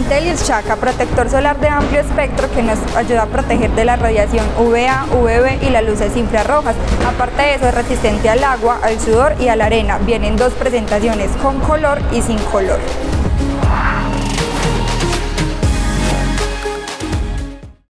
Mantel y Chaca, protector solar de amplio espectro que nos ayuda a proteger de la radiación UVA, UVB y las luces infrarrojas. Aparte de eso es resistente al agua, al sudor y a la arena. Vienen dos presentaciones con color y sin color.